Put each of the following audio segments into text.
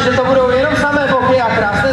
že to budou jenom samé bochy a krásné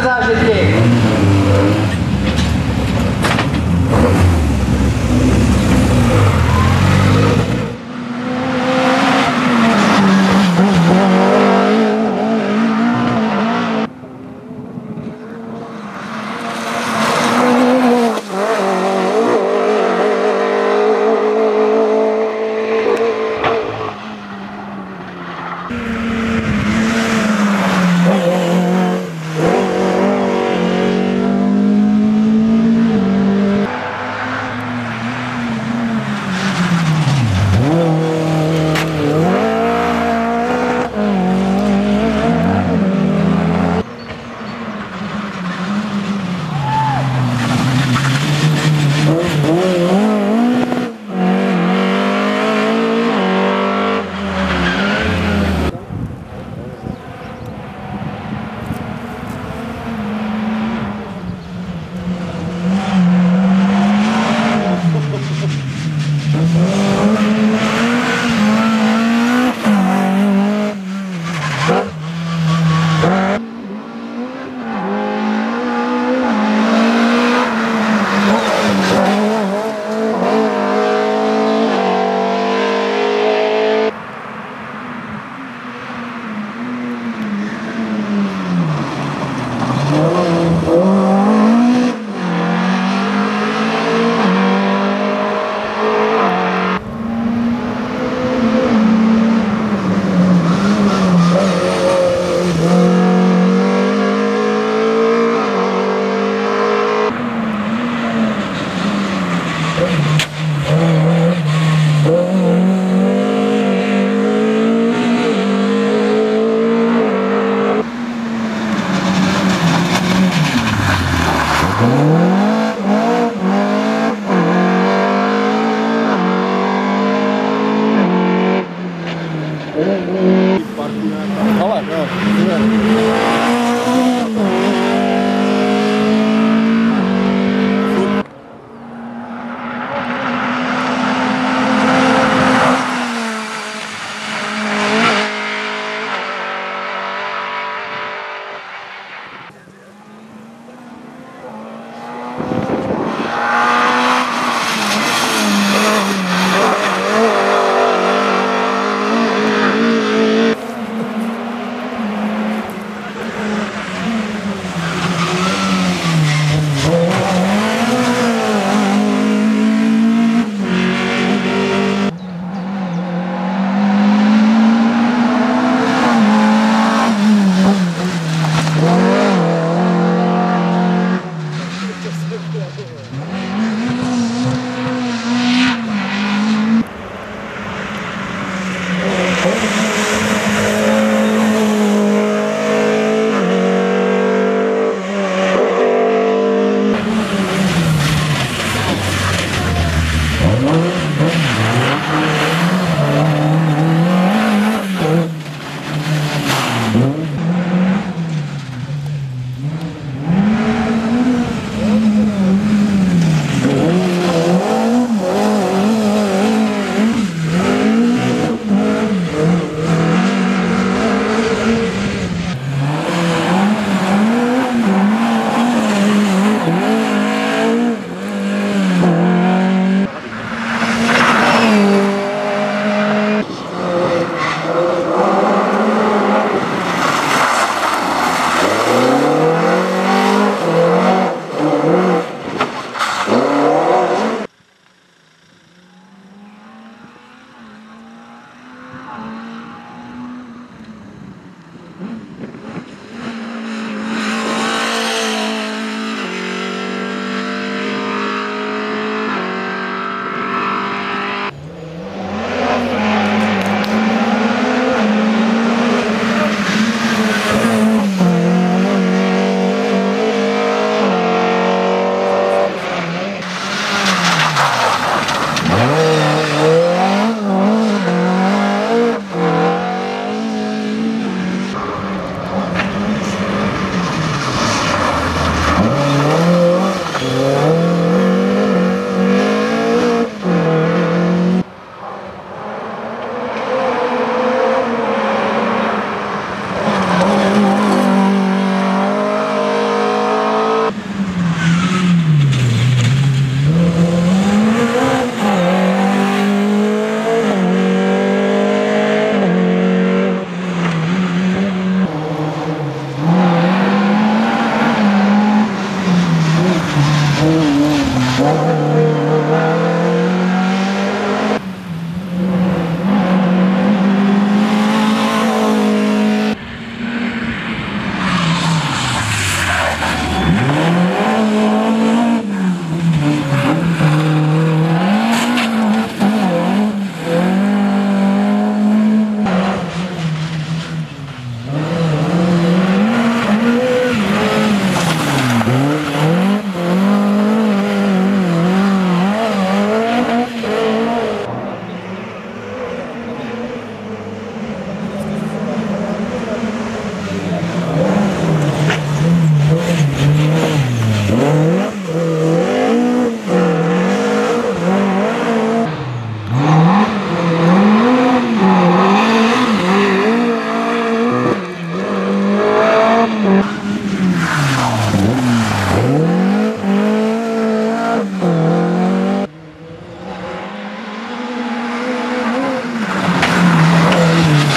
好了没有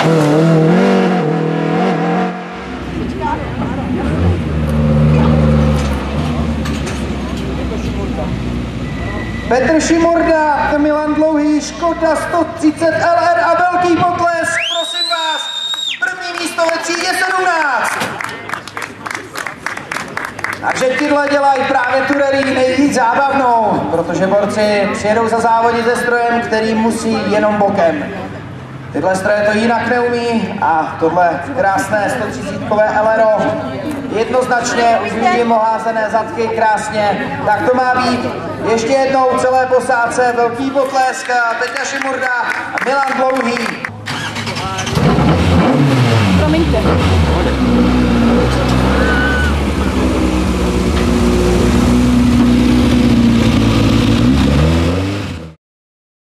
Petr Šimorda, Milan Dlouhý, Škoda 130 LR a velký potles, prosím vás, první místo ve třídě 17. Takže tyhle dělají právě tu rally nejvíc zábavnou, protože borci přijedou za závodit ze strojem, který musí jenom bokem. Tyhle stroje to jinak neumí a tohle krásné 130 LRO jednoznačně už vidím oházené zadky krásně, tak to má být. Ještě jednou celé posádce, velký potlesk, Peťa Šimurda a Milan Dlouhý. Promiňte.